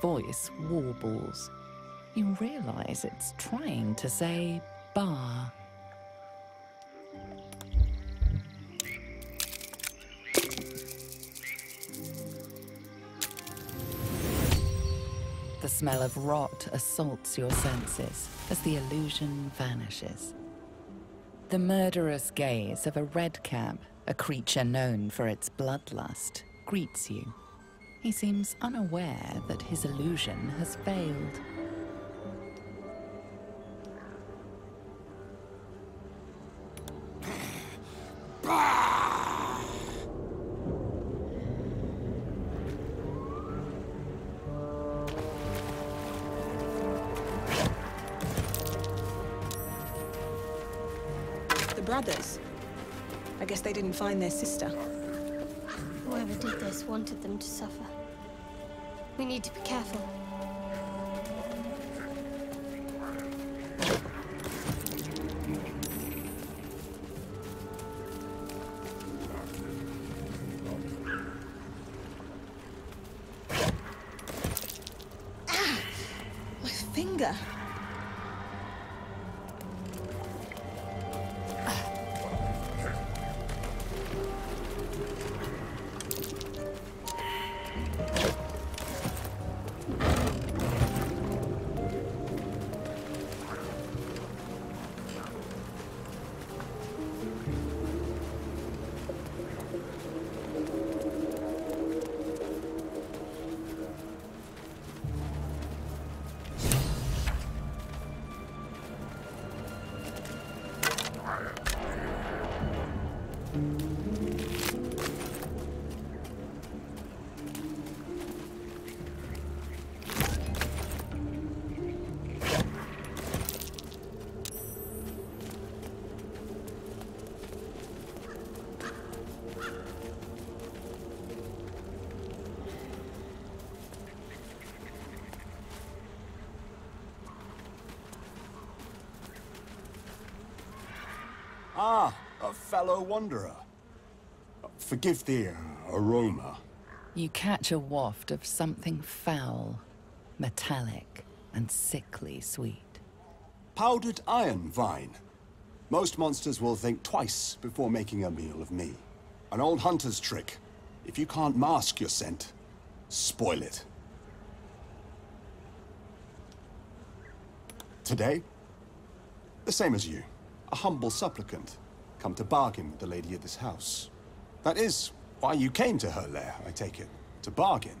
voice warbles. You realize it's trying to say bar. The smell of rot assaults your senses as the illusion vanishes. The murderous gaze of a redcap, a creature known for its bloodlust, greets you. He seems unaware that his illusion has failed. The brothers. I guess they didn't find their sister. Them to suffer. We need to be careful. Ah, my finger. Ah, a fellow wanderer. Forgive the uh, aroma. You catch a waft of something foul, metallic, and sickly sweet. Powdered iron vine. Most monsters will think twice before making a meal of me. An old hunter's trick. If you can't mask your scent, spoil it. Today, the same as you. A humble supplicant, come to bargain with the lady of this house. That is why you came to her lair, I take it. To bargain.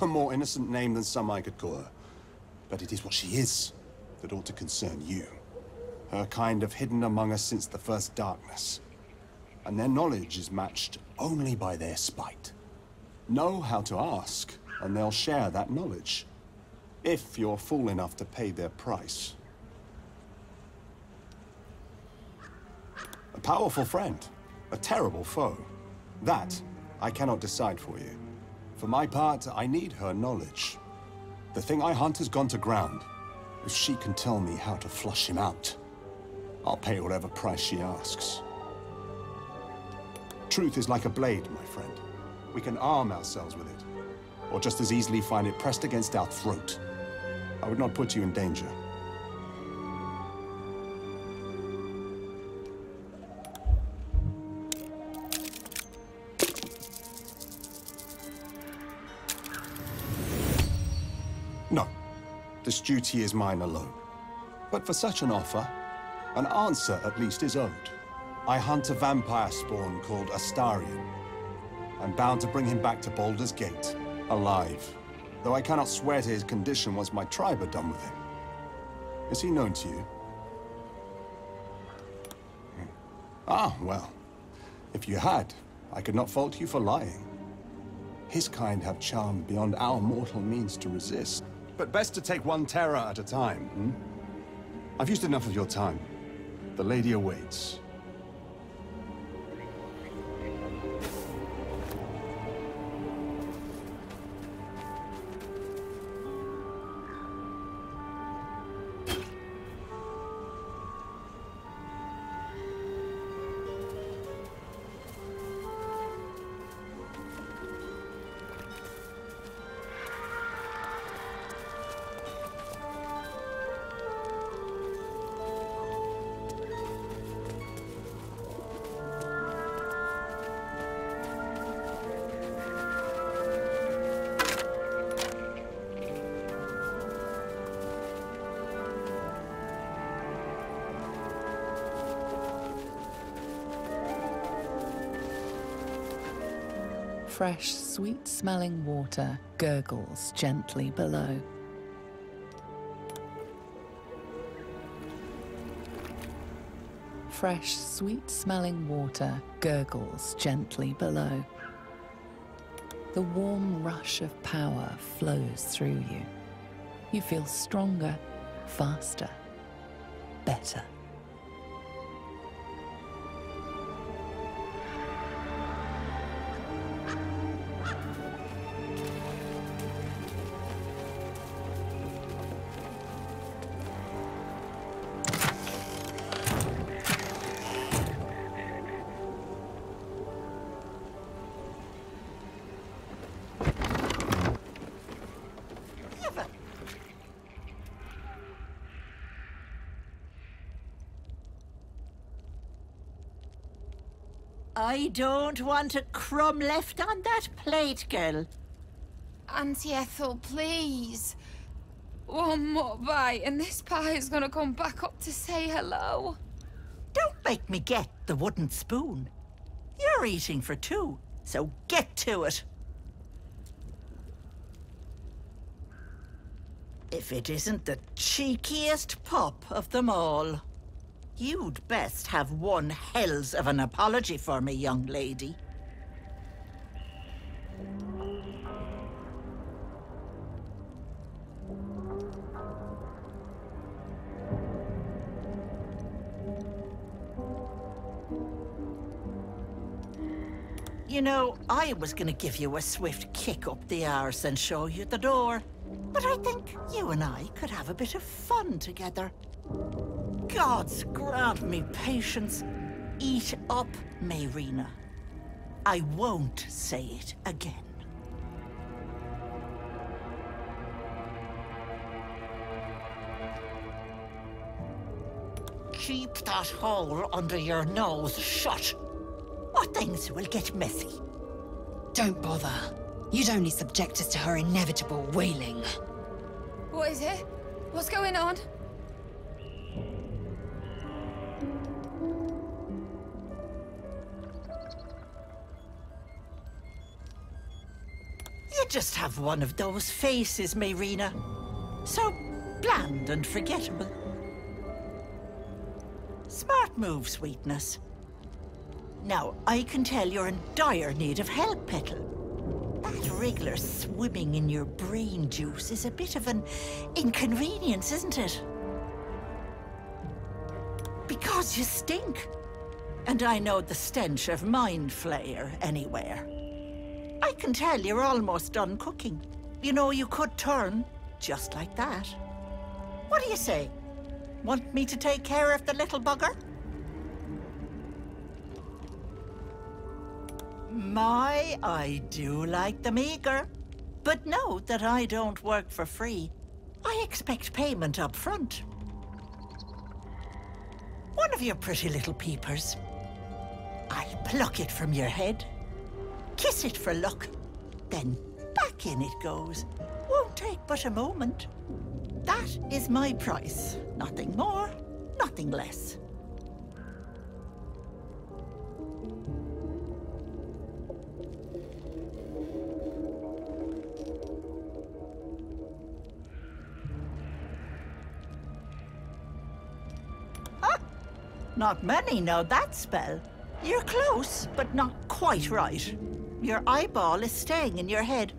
A more innocent name than some I could call her. But it is what she is that ought to concern you. Her kind have hidden among us since the first darkness. And their knowledge is matched only by their spite. Know how to ask, and they'll share that knowledge. If you're fool enough to pay their price. A powerful friend, a terrible foe. That, I cannot decide for you. For my part, I need her knowledge. The thing I hunt has gone to ground. If she can tell me how to flush him out, I'll pay whatever price she asks. Truth is like a blade, my friend. We can arm ourselves with it, or just as easily find it pressed against our throat. I would not put you in danger. This is mine alone. But for such an offer, an answer at least is owed. I hunt a vampire spawn called Astarion. I'm bound to bring him back to Baldur's Gate, alive. Though I cannot swear to his condition once my tribe are done with him. Is he known to you? Ah, well. If you had, I could not fault you for lying. His kind have charm beyond our mortal means to resist. But best to take one terror at a time, hmm? I've used enough of your time. The lady awaits. Fresh, sweet smelling water gurgles gently below. Fresh, sweet smelling water gurgles gently below. The warm rush of power flows through you. You feel stronger, faster, better. I don't want a crumb left on that plate, girl. Auntie Ethel, please. One more bite and this pie is gonna come back up to say hello. Don't make me get the wooden spoon. You're eating for two, so get to it. If it isn't the cheekiest pup of them all. You'd best have one hells of an apology for me, young lady. You know, I was gonna give you a swift kick up the arse and show you the door. But I think you and I could have a bit of fun together. Gods grant me patience. Eat up, Mayrina. I won't say it again. Keep that hole under your nose shut, or things will get messy. Don't bother. You'd only subject us to her inevitable wailing. What is it? What's going on? Just have one of those faces, Mayrina. So bland and forgettable. Smart move, sweetness. Now, I can tell you're in dire need of help, Petal. That wriggler swimming in your brain juice is a bit of an inconvenience, isn't it? Because you stink. And I know the stench of Mind Flayer anywhere. I can tell you're almost done cooking. You know, you could turn just like that. What do you say? Want me to take care of the little bugger? My, I do like them eager. But note that I don't work for free. I expect payment up front. One of your pretty little peepers. I'll pluck it from your head, kiss it for luck, then back in it goes. Won't take but a moment. That is my price. Nothing more, nothing less. Ah, Not many know that spell. You're close, but not quite right. Your eyeball is staying in your head,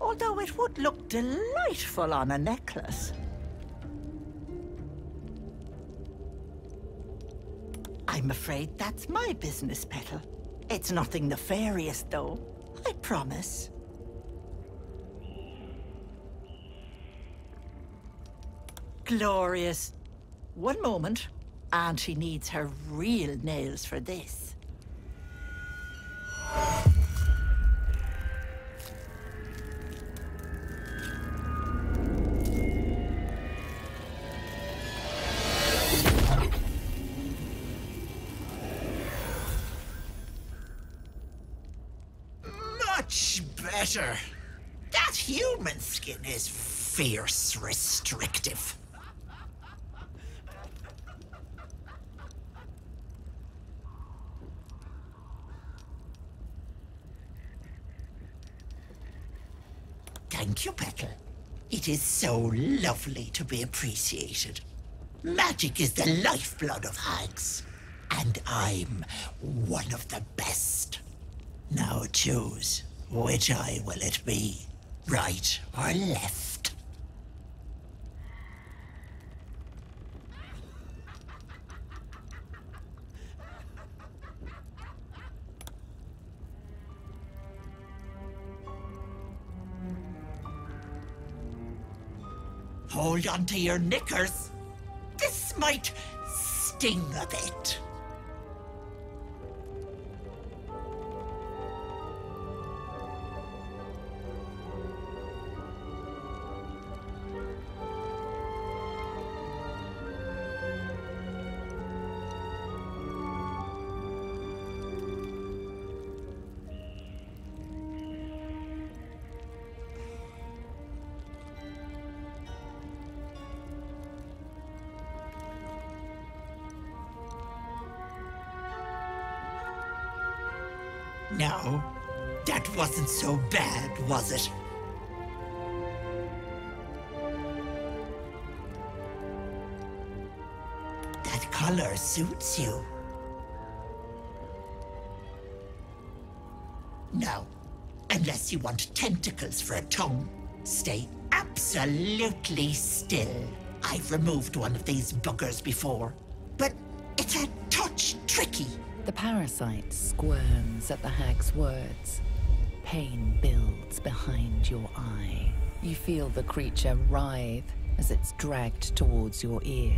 although it would look delightful on a necklace. I'm afraid that's my business, Petal. It's nothing nefarious, though. I promise. Glorious. One moment. Auntie needs her real nails for this. Is so lovely to be appreciated. Magic is the lifeblood of hags, and I'm one of the best. Now choose, which eye will it be? Right or left? Hold onto your knickers. This might sting a bit. That wasn't so bad, was it? That color suits you. No, unless you want tentacles for a tongue, stay absolutely still. I've removed one of these buggers before, but it's a touch tricky. The parasite squirms at the hag's words. Pain builds behind your eye. You feel the creature writhe as it's dragged towards your ear.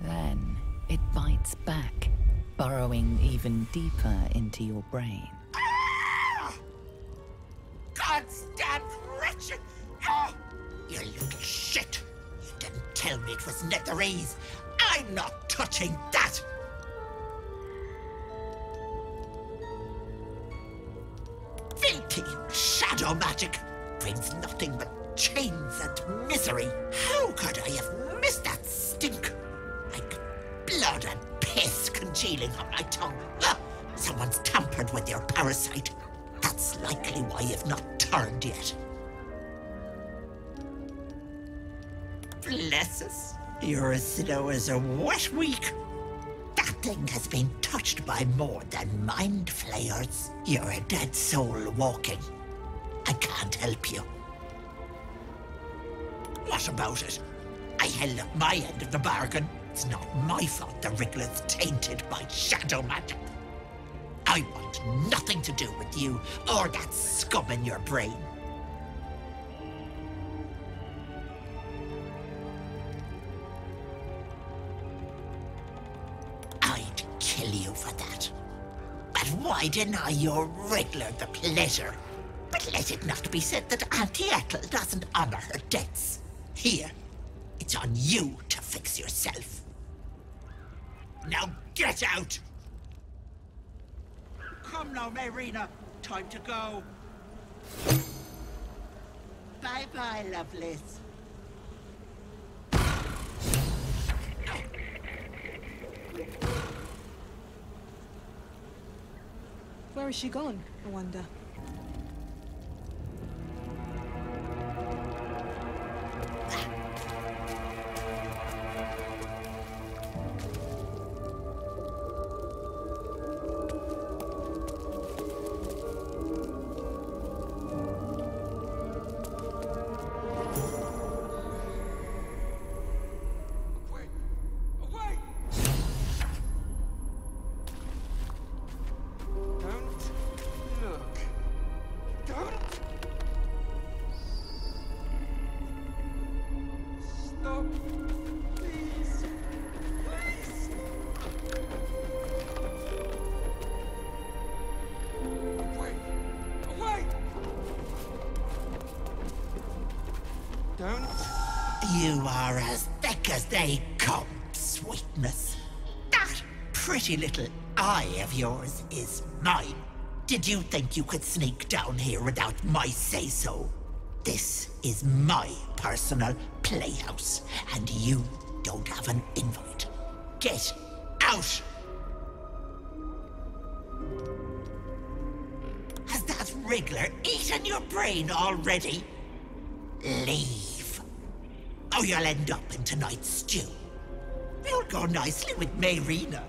Then it bites back, burrowing even deeper into your brain. God's damn wretched! Ah! You little shit! You didn't tell me it was Netherese. I'm not touching that! Shadow magic brings nothing but chains and misery. How could I have missed that stink? Like blood and piss congealing on my tongue. Someone's tampered with your parasite. That's likely why you've not turned yet. Bless us. You're as slow as a wet week. That thing has been touched by more than mind flayers. You're a dead soul walking. I can't help you. What about it? I held up my end of the bargain. It's not my fault the Wriggler's tainted by shadow magic. I want nothing to do with you or that scum in your brain. I'd kill you for that. But why deny your Wriggler the pleasure? But let it not be said that Auntie Ethel doesn't honor her debts. Here, it's on you to fix yourself. Now get out! Come now, Mayrina. Time to go. Bye-bye, Lovelace. Where is she gone, I wonder? You are as thick as they come, sweetness. That pretty little eye of yours is mine. Did you think you could sneak down here without my say-so? This is my personal playhouse, and you don't have an invite. Get out! Has that Wriggler eaten your brain already? leave. Or you'll end up in tonight's stew. You'll go nicely with Mayrina.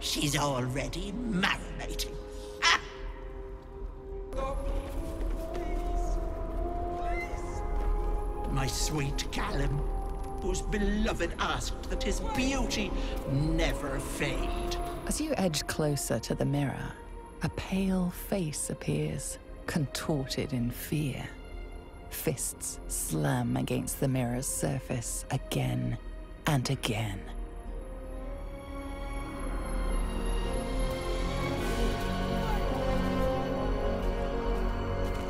She's already marinating. Ah! My sweet Callum, whose beloved asked that his beauty never fade. As you edge closer to the mirror, a pale face appears, contorted in fear. Fists slam against the mirror's surface again and again.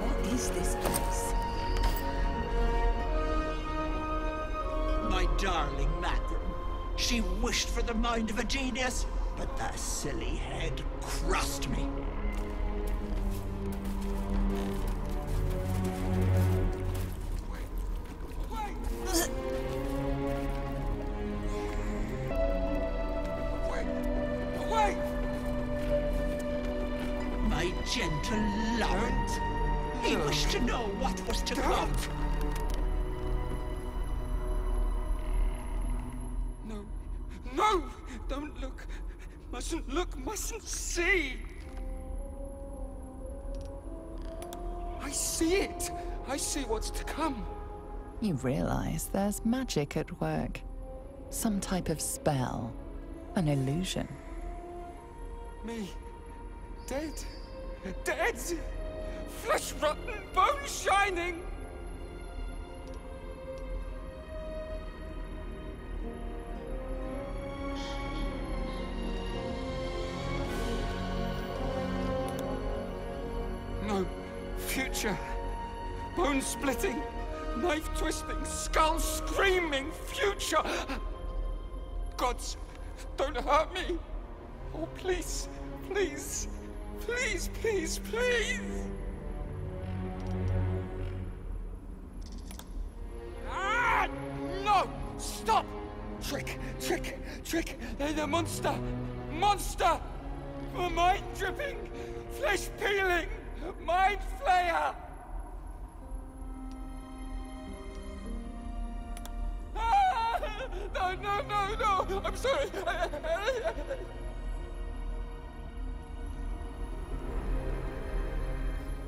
What is this place? My darling Macron. She wished for the mind of a genius, but the silly head crossed me. Was to come. No! No! Don't look! Mustn't look, mustn't see! I see it! I see what's to come. You realize there's magic at work. Some type of spell. An illusion. Me. Dead. Dead! Flesh rotten, bone shining! No. Future. Bone splitting. Knife twisting. Skull screaming. Future. Gods, don't hurt me. Oh, please. Please. Please, please, please. Stop! Trick, trick, trick! They're the monster! Monster! Mind dripping, flesh peeling, mind flayer! Ah! No, no, no, no! I'm sorry!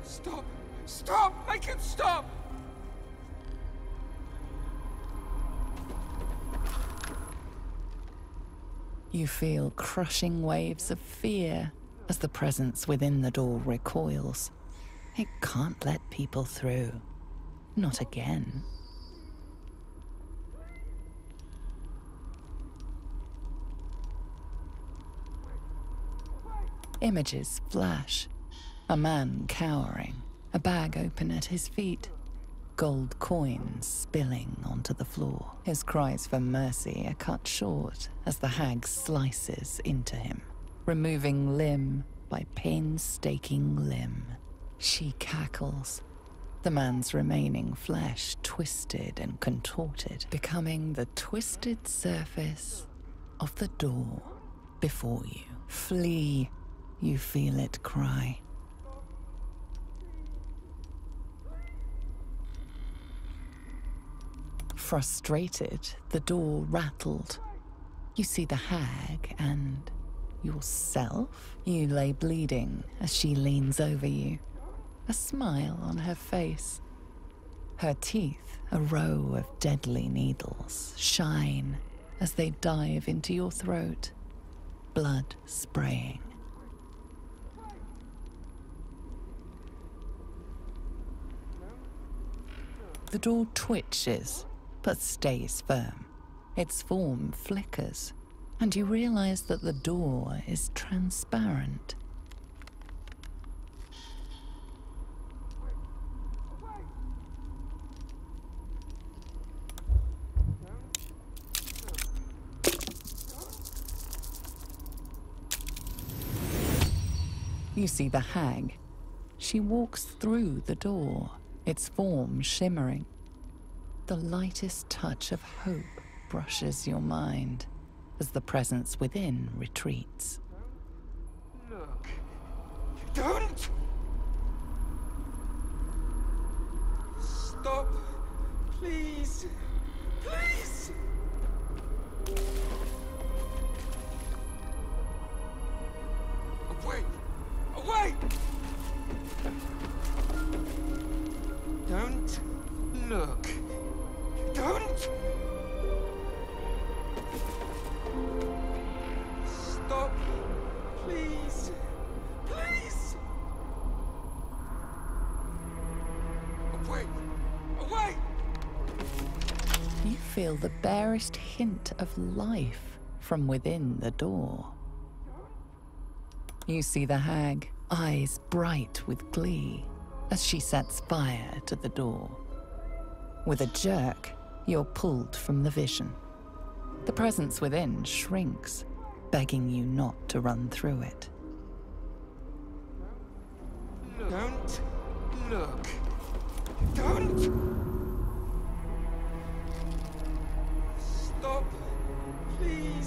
Stop! Stop! Make it stop! You feel crushing waves of fear as the presence within the door recoils. It can't let people through. Not again. Images flash. A man cowering, a bag open at his feet, gold coins spilling onto the floor. His cries for mercy are cut short as the hag slices into him, removing limb by painstaking limb. She cackles, the man's remaining flesh twisted and contorted, becoming the twisted surface of the door before you. Flee, you feel it cry. Frustrated, the door rattled. You see the hag and yourself. You lay bleeding as she leans over you, a smile on her face. Her teeth, a row of deadly needles, shine as they dive into your throat, blood spraying. The door twitches, but stays firm. Its form flickers, and you realize that the door is transparent. You see the hag. She walks through the door, its form shimmering. The lightest touch of hope brushes your mind as the presence within retreats. Look. Don't! The barest hint of life from within the door. You see the hag, eyes bright with glee, as she sets fire to the door. With a jerk, you're pulled from the vision. The presence within shrinks, begging you not to run through it. Don't look. Don't. Please.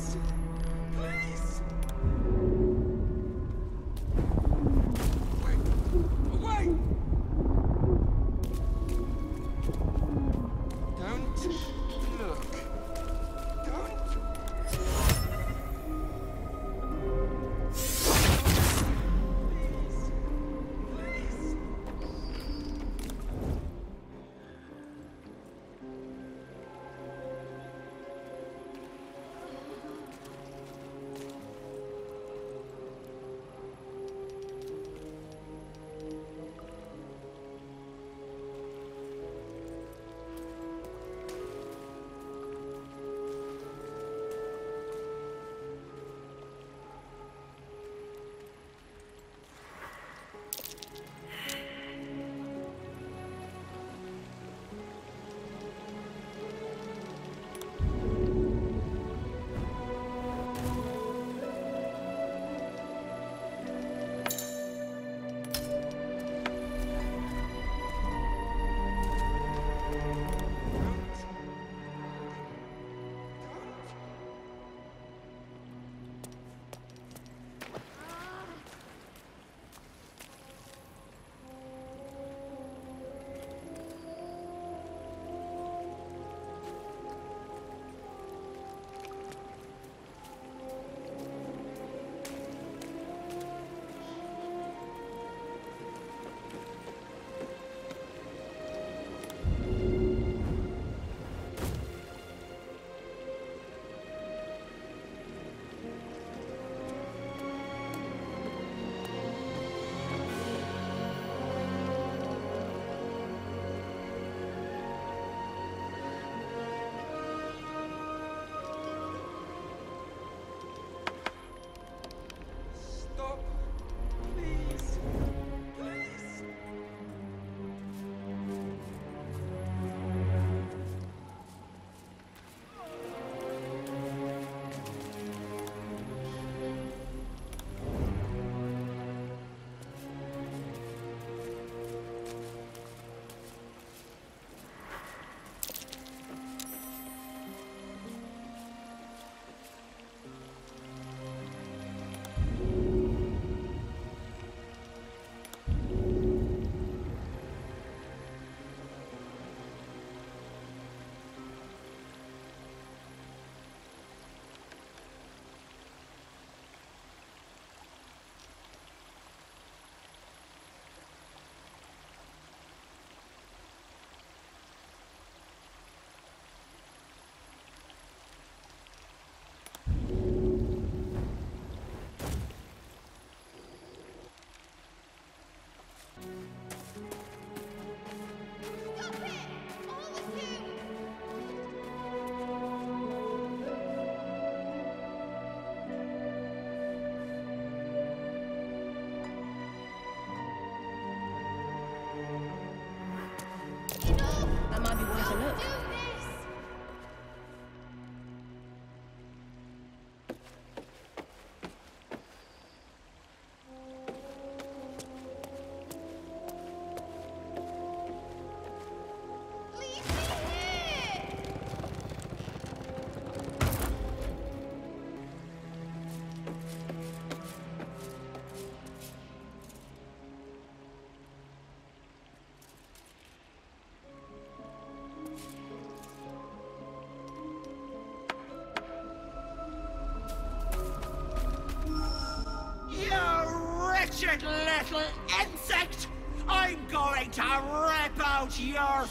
wretched little insect! I'm going to rip out your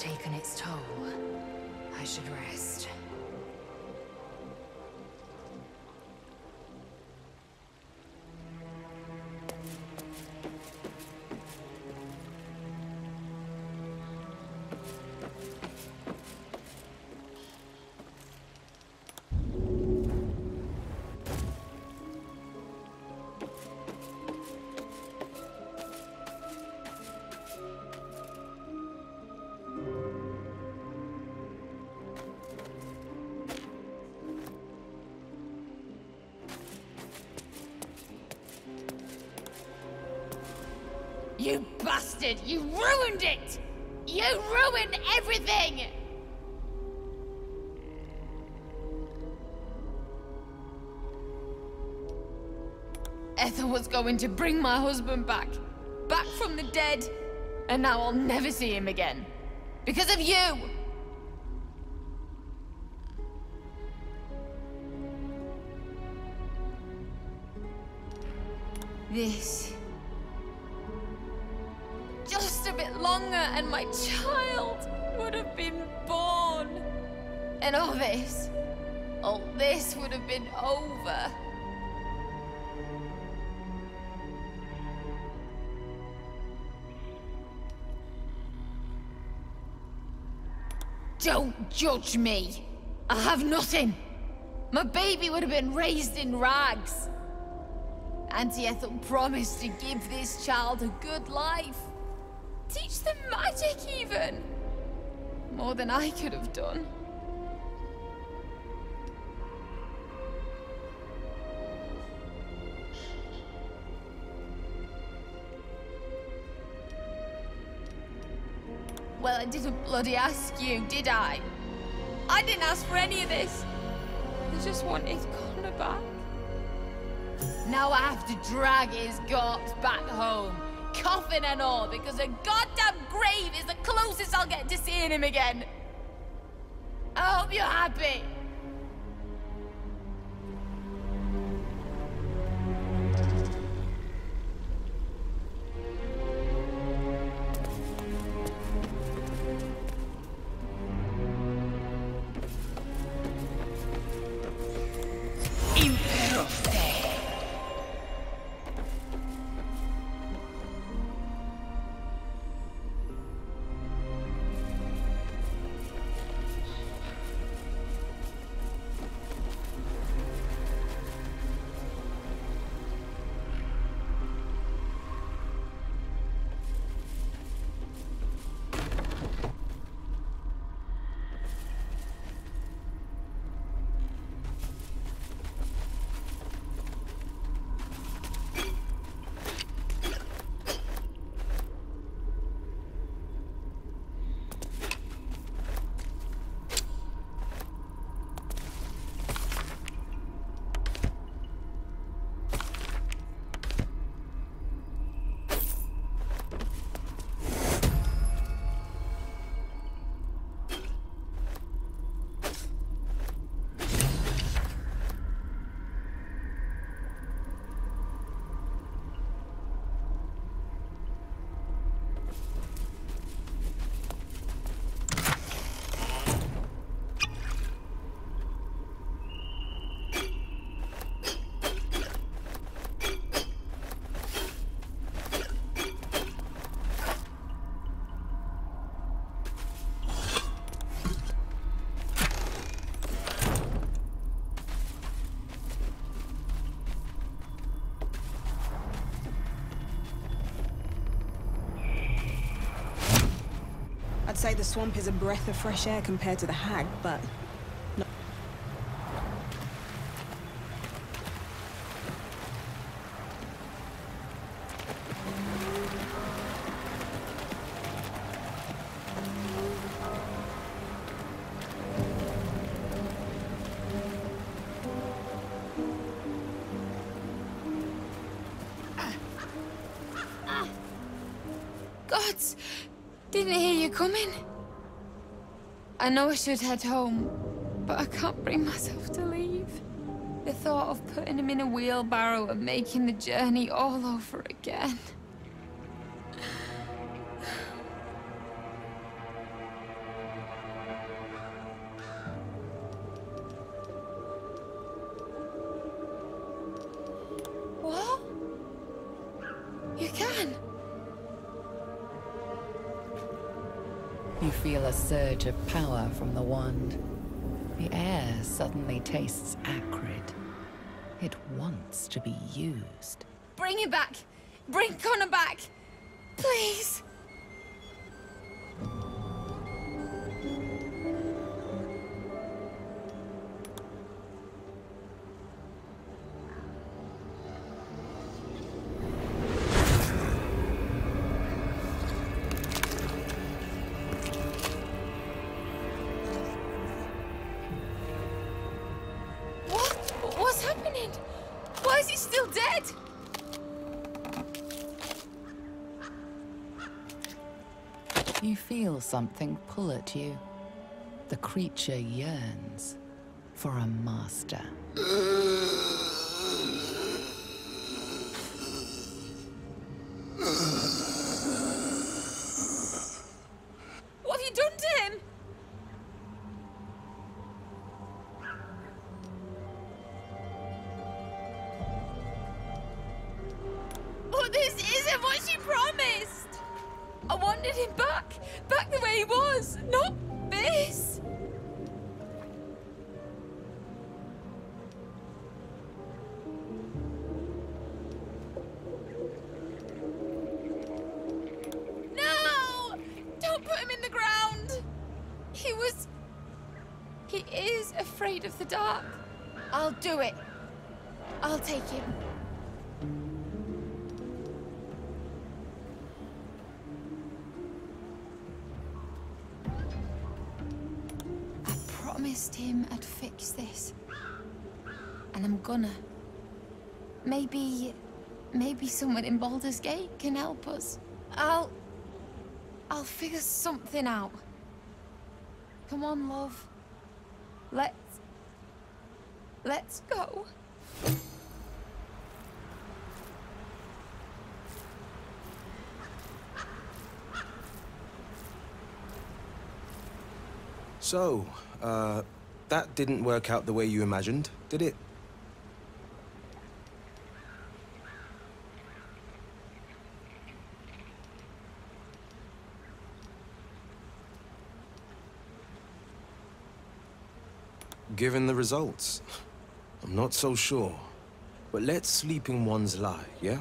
taken its toll. I should rest. You bastard! You ruined it! You ruined everything! Ethel was going to bring my husband back. Back from the dead. And now I'll never see him again. Because of you! This and my child would have been born. And all this, all this would have been over. Don't judge me. I have nothing. My baby would have been raised in rags. Auntie Ethel promised to give this child a good life. Teach them magic, even. More than I could have done. Well, I didn't bloody ask you, did I? I didn't ask for any of this. I just wanted Connor back. Now I have to drag his corpse back home coffin and all, because a goddamn grave is the closest I'll get to seeing him again. I hope you're happy. Say the swamp is a breath of fresh air compared to the hag, but know I should head home, but I can't bring myself to leave. The thought of putting him in a wheelbarrow and making the journey all over again. Surge of power from the wand. The air suddenly tastes acrid. It wants to be used. Bring him back! Bring Connor back! Please! Something pull at you. The creature yearns for a master. afraid of the dark. I'll do it. I'll take him. I promised him I'd fix this. And I'm gonna. Maybe... Maybe someone in Baldur's Gate can help us. I'll... I'll figure something out. Come on, love. Let's... Let's go. So, uh, that didn't work out the way you imagined, did it? Given the results, I'm not so sure. But let sleeping ones lie, yeah?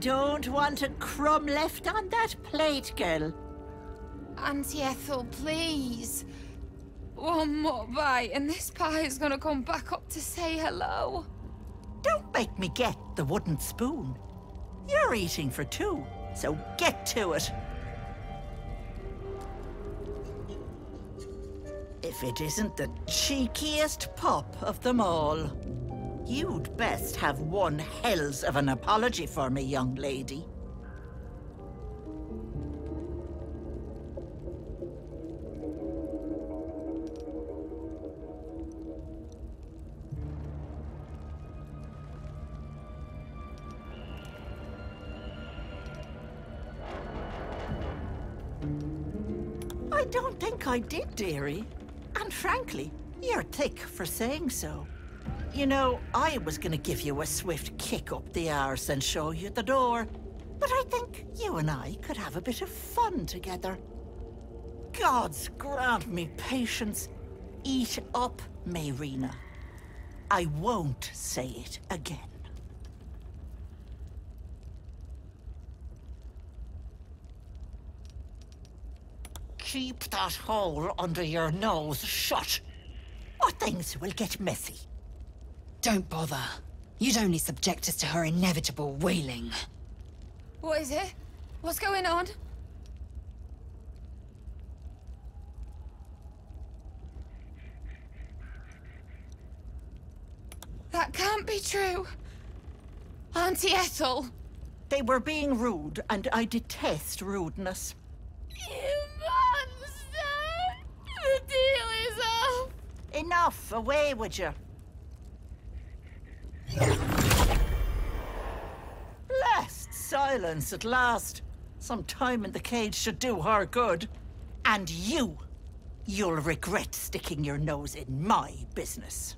Don't want a crumb left on that plate, girl. Auntie Ethel, please. One more bite, and this pie is gonna come back up to say hello. Don't make me get the wooden spoon. You're eating for two, so get to it. If it isn't the cheekiest pop of them all. You'd best have one hells of an apology for me, young lady. I don't think I did, dearie. And frankly, you're thick for saying so. You know, I was gonna give you a swift kick up the arse and show you the door. But I think you and I could have a bit of fun together. Gods grant me patience. Eat up, Mayrina. I won't say it again. Keep that hole under your nose shut, or things will get messy. Don't bother. You'd only subject us to her inevitable wailing. What is it? What's going on? That can't be true. Auntie Ethel. They were being rude, and I detest rudeness. You monster! The deal is off! Enough! Away with you! Silence at last. Some time in the cage should do her good. And you! You'll regret sticking your nose in my business.